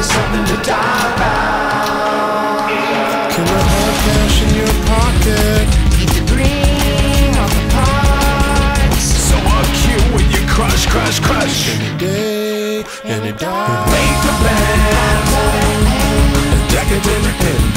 me something to die about. Can I have cash in your pocket? Keep the green off the parts. So cute when you crush, crush, crush. Any day, any day. Paper band, Decadent and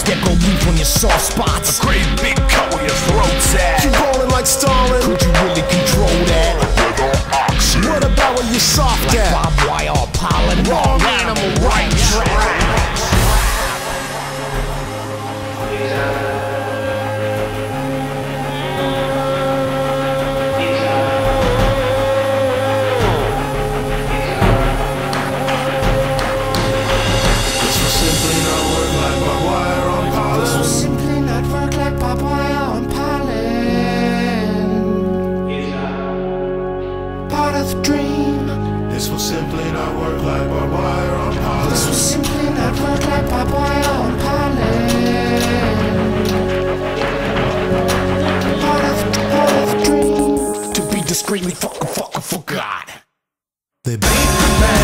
little that go leave on your soft spots. A Great big cut where your throat's at. You rolling like Stalin? Could you really control that? What about where you soft Like at? Dream. This will simply not work like barbed wire on pollen. This will simply not work like barbed wire on pollen. Part of, part of the dream. To be discreetly fucking fucking forgot. They beat the band.